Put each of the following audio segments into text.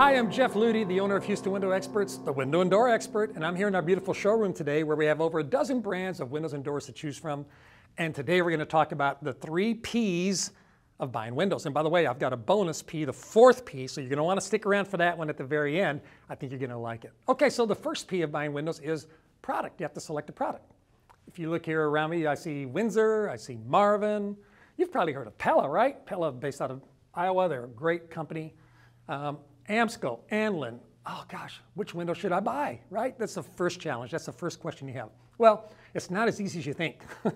Hi, I'm Jeff Ludy, the owner of Houston Window Experts, the window and door expert, and I'm here in our beautiful showroom today where we have over a dozen brands of windows and doors to choose from. And today we're going to talk about the three P's of buying windows. And by the way, I've got a bonus P, the fourth P, so you're going to want to stick around for that one at the very end. I think you're going to like it. Okay, so the first P of buying windows is product. You have to select a product. If you look here around me, I see Windsor, I see Marvin. You've probably heard of Pella, right? Pella, based out of Iowa, they're a great company. Um, Amsco, Anlin. Oh gosh, which window should I buy, right? That's the first challenge. That's the first question you have. Well, it's not as easy as you think. In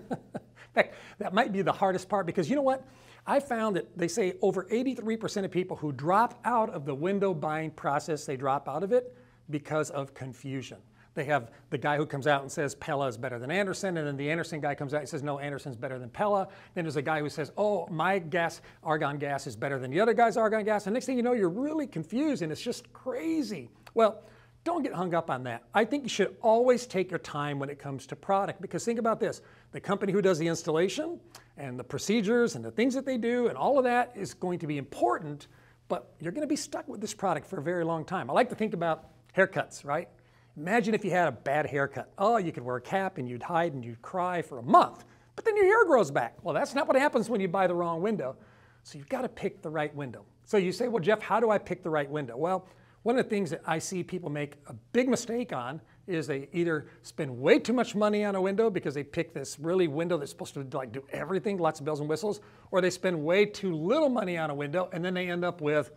fact, that might be the hardest part because you know what? I found that they say over 83% of people who drop out of the window buying process, they drop out of it because of confusion. They have the guy who comes out and says Pella is better than Andersen, and then the Andersen guy comes out and says no, Andersen's better than Pella. Then there's a guy who says, oh, my gas, argon gas, is better than the other guy's argon gas. And next thing you know, you're really confused, and it's just crazy. Well, don't get hung up on that. I think you should always take your time when it comes to product because think about this the company who does the installation and the procedures and the things that they do and all of that is going to be important, but you're going to be stuck with this product for a very long time. I like to think about haircuts, right? Imagine if you had a bad haircut. Oh, you could wear a cap and you'd hide and you'd cry for a month, but then your hair grows back. Well, that's not what happens when you buy the wrong window. So you've got to pick the right window. So you say, well, Jeff, how do I pick the right window? Well, one of the things that I see people make a big mistake on is they either spend way too much money on a window because they pick this really window that's supposed to like do everything, lots of bells and whistles, or they spend way too little money on a window and then they end up with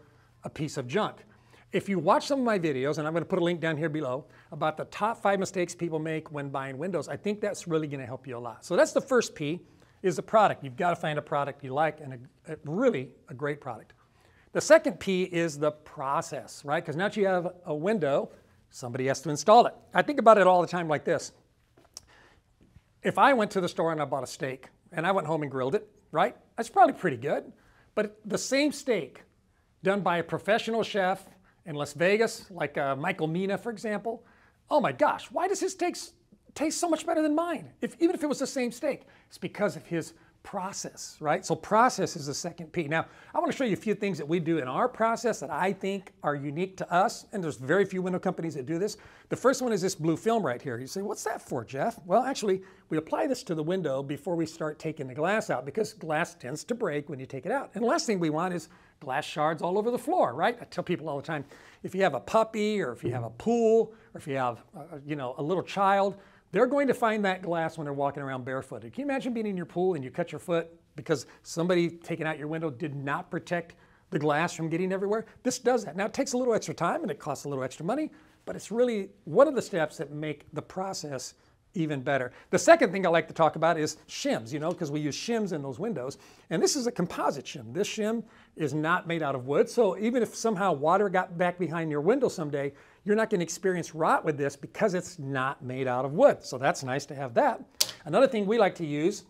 a piece of junk. If you watch some of my videos, and I'm going to put a link down here below, about the top five mistakes people make when buying windows, I think that's really going to help you a lot. So that's the first P, is the product. You've got to find a product you like and a, a really a great product. The second P is the process, right? Because now that you have a window, somebody has to install it. I think about it all the time like this. If I went to the store and I bought a steak and I went home and grilled it, right? That's probably pretty good. But the same steak done by a professional chef in Las Vegas, like uh, Michael Mina, for example, oh my gosh, why does his steak taste so much better than mine? If, even if it was the same steak, it's because of his process, right? So process is the second P. Now, I want to show you a few things that we do in our process that I think are unique to us, and there's very few window companies that do this. The first one is this blue film right here. You say, what's that for, Jeff? Well, actually, we apply this to the window before we start taking the glass out because glass tends to break when you take it out. And the last thing we want is glass shards all over the floor, right? I tell people all the time, if you have a puppy or if you have a pool or if you have, uh, you know, a little child, they're going to find that glass when they're walking around barefooted. Can you imagine being in your pool and you cut your foot because somebody taking out your window did not protect the glass from getting everywhere? This does that. Now it takes a little extra time and it costs a little extra money, but it's really one of the steps that make the process even better. The second thing I like to talk about is shims, you know, because we use shims in those windows. And this is a composite shim. This shim is not made out of wood. So even if somehow water got back behind your window someday, you're not going to experience rot with this because it's not made out of wood. So that's nice to have that. Another thing we like to use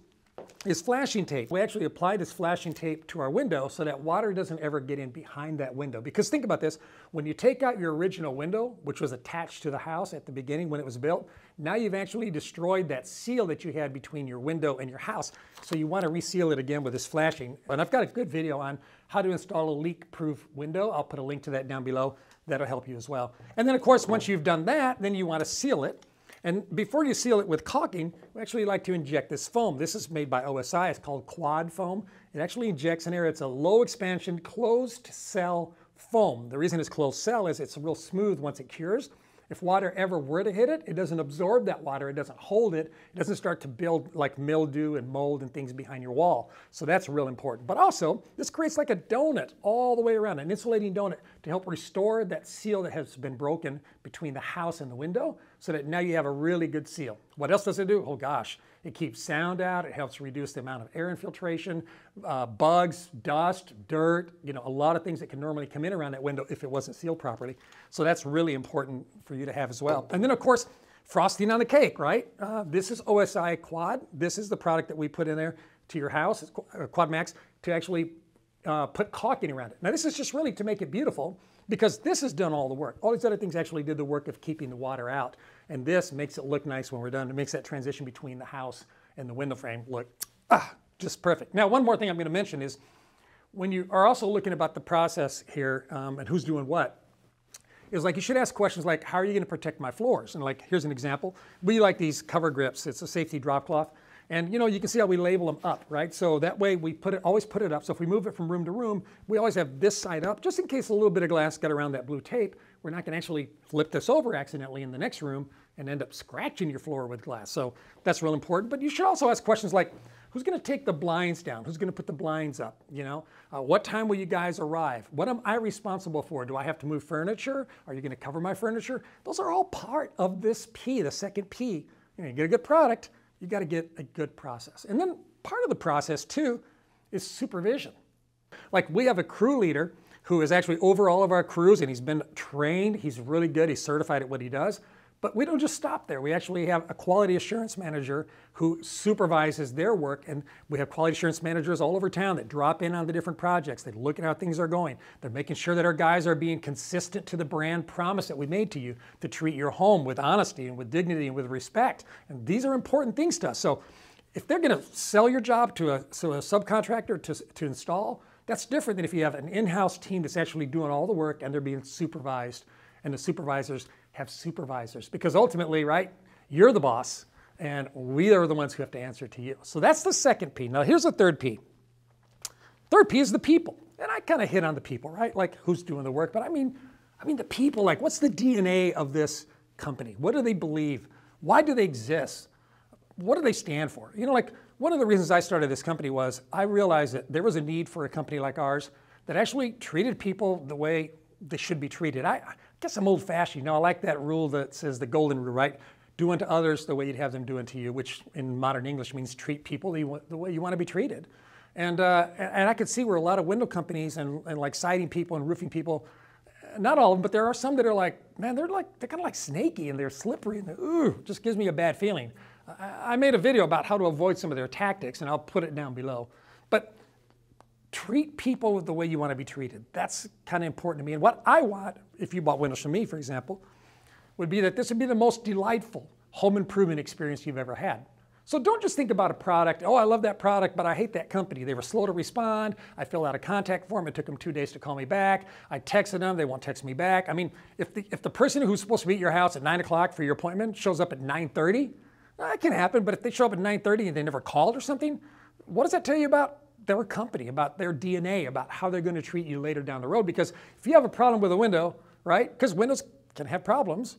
is flashing tape. We actually apply this flashing tape to our window so that water doesn't ever get in behind that window. Because think about this, when you take out your original window, which was attached to the house at the beginning when it was built, now you've actually destroyed that seal that you had between your window and your house. So you want to reseal it again with this flashing. And I've got a good video on how to install a leak-proof window. I'll put a link to that down below. That'll help you as well. And then of course, once you've done that, then you want to seal it. And before you seal it with caulking, we actually like to inject this foam. This is made by OSI. It's called quad foam. It actually injects in air. It's a low expansion closed cell foam. The reason it's closed cell is it's real smooth once it cures. If water ever were to hit it, it doesn't absorb that water, it doesn't hold it, it doesn't start to build like mildew and mold and things behind your wall. So that's real important. But also, this creates like a donut all the way around, an insulating donut to help restore that seal that has been broken between the house and the window so that now you have a really good seal. What else does it do? Oh gosh, it keeps sound out, it helps reduce the amount of air infiltration, uh, bugs, dust, dirt, you know, a lot of things that can normally come in around that window if it wasn't sealed properly. So that's really important for you to have as well. And then of course, frosting on the cake, right? Uh, this is OSI Quad. This is the product that we put in there to your house, uh, Quad Max, to actually uh, put caulking around it. Now this is just really to make it beautiful because this has done all the work. All these other things actually did the work of keeping the water out. And this makes it look nice when we're done. It makes that transition between the house and the window frame look ah, just perfect. Now, one more thing I'm going to mention is when you are also looking about the process here um, and who's doing what, is like you should ask questions like, how are you going to protect my floors? And like, here's an example. We like these cover grips. It's a safety drop cloth. And you know, you can see how we label them up, right? So that way we put it, always put it up. So if we move it from room to room, we always have this side up, just in case a little bit of glass got around that blue tape. We're not gonna actually flip this over accidentally in the next room and end up scratching your floor with glass. So that's real important. But you should also ask questions like, who's gonna take the blinds down? Who's gonna put the blinds up? You know, uh, what time will you guys arrive? What am I responsible for? Do I have to move furniture? Are you gonna cover my furniture? Those are all part of this P, the second P. You, know, you get a good product, you got to get a good process. And then part of the process too is supervision. Like we have a crew leader who is actually over all of our crews and he's been trained, he's really good, he's certified at what he does. But we don't just stop there. We actually have a quality assurance manager who supervises their work, and we have quality assurance managers all over town that drop in on the different projects. They look at how things are going. They're making sure that our guys are being consistent to the brand promise that we made to you to treat your home with honesty and with dignity and with respect. And these are important things to us. So if they're going to sell your job to a, to a subcontractor to, to install, that's different than if you have an in-house team that's actually doing all the work and they're being supervised and the supervisors have supervisors because ultimately, right, you're the boss and we are the ones who have to answer to you. So that's the second P. Now here's the third P. Third P is the people. And I kind of hit on the people, right? Like who's doing the work, but I mean, I mean the people, like what's the DNA of this company? What do they believe? Why do they exist? What do they stand for? You know, like one of the reasons I started this company was I realized that there was a need for a company like ours that actually treated people the way they should be treated. I, guess I'm old fashioned. You know, I like that rule that says the golden rule, right? Do unto others the way you'd have them do unto you, which in modern English means treat people the way you want to be treated. And, uh, and I could see where a lot of window companies and, and like siding people and roofing people, not all of them, but there are some that are like, man, they're like, they're kind of like snaky and they're slippery and they're, ooh, just gives me a bad feeling. I, I made a video about how to avoid some of their tactics and I'll put it down below. But treat people the way you want to be treated. That's kind of important to me. And what I want, if you bought windows from me, for example, would be that this would be the most delightful home improvement experience you've ever had. So don't just think about a product, oh, I love that product, but I hate that company. They were slow to respond. I filled out a contact form. It took them two days to call me back. I texted them. They won't text me back. I mean, if the, if the person who's supposed to be at your house at 9 o'clock for your appointment shows up at 9.30, that can happen. But if they show up at 9.30 and they never called or something, what does that tell you about their company, about their DNA, about how they're going to treat you later down the road. Because if you have a problem with a window, right, because windows can have problems,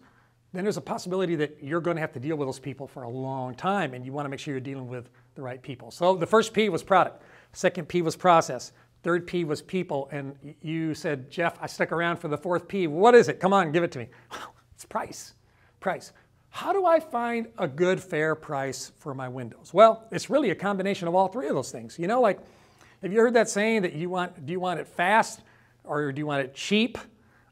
then there's a possibility that you're going to have to deal with those people for a long time, and you want to make sure you're dealing with the right people. So the first P was product, second P was process, third P was people, and you said, Jeff, I stuck around for the fourth P. What is it? Come on, give it to me. It's price. Price. How do I find a good, fair price for my windows? Well, it's really a combination of all three of those things. You know, like have you heard that saying that you want, do you want it fast or do you want it cheap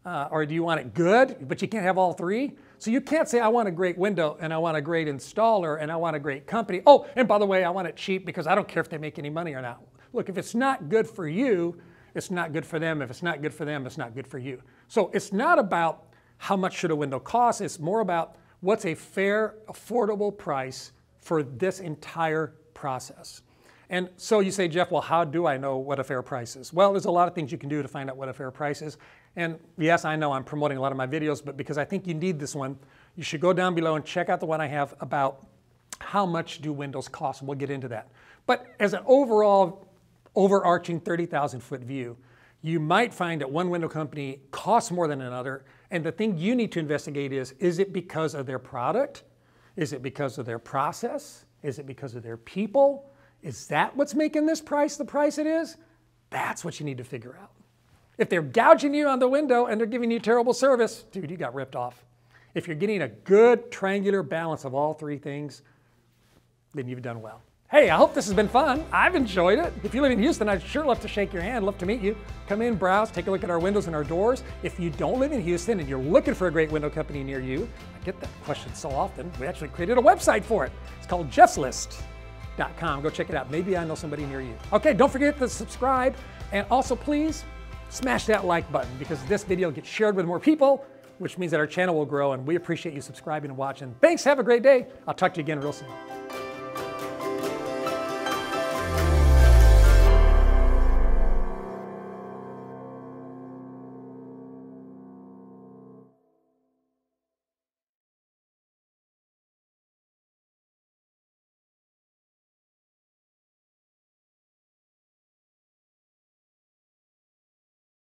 uh, or do you want it good? But you can't have all three. So you can't say, I want a great window and I want a great installer and I want a great company. Oh, and by the way, I want it cheap because I don't care if they make any money or not. Look, if it's not good for you, it's not good for them. If it's not good for them, it's not good for you. So it's not about how much should a window cost. It's more about what's a fair, affordable price for this entire process. And so you say, Jeff, well, how do I know what a fair price is? Well, there's a lot of things you can do to find out what a fair price is. And yes, I know I'm promoting a lot of my videos, but because I think you need this one, you should go down below and check out the one I have about how much do windows cost, we'll get into that. But as an overall, overarching 30,000 foot view, you might find that one window company costs more than another, and the thing you need to investigate is, is it because of their product? Is it because of their process? Is it because of their people? Is that what's making this price the price it is? That's what you need to figure out. If they're gouging you on the window and they're giving you terrible service, dude, you got ripped off. If you're getting a good triangular balance of all three things, then you've done well. Hey, I hope this has been fun. I've enjoyed it. If you live in Houston, I'd sure love to shake your hand, love to meet you. Come in, browse, take a look at our windows and our doors. If you don't live in Houston and you're looking for a great window company near you, I get that question so often. We actually created a website for it. It's called Jeff's List. Go check it out. Maybe I know somebody near you. Okay, don't forget to subscribe. And also, please smash that like button because this video gets shared with more people, which means that our channel will grow. And we appreciate you subscribing and watching. Thanks. Have a great day. I'll talk to you again real soon.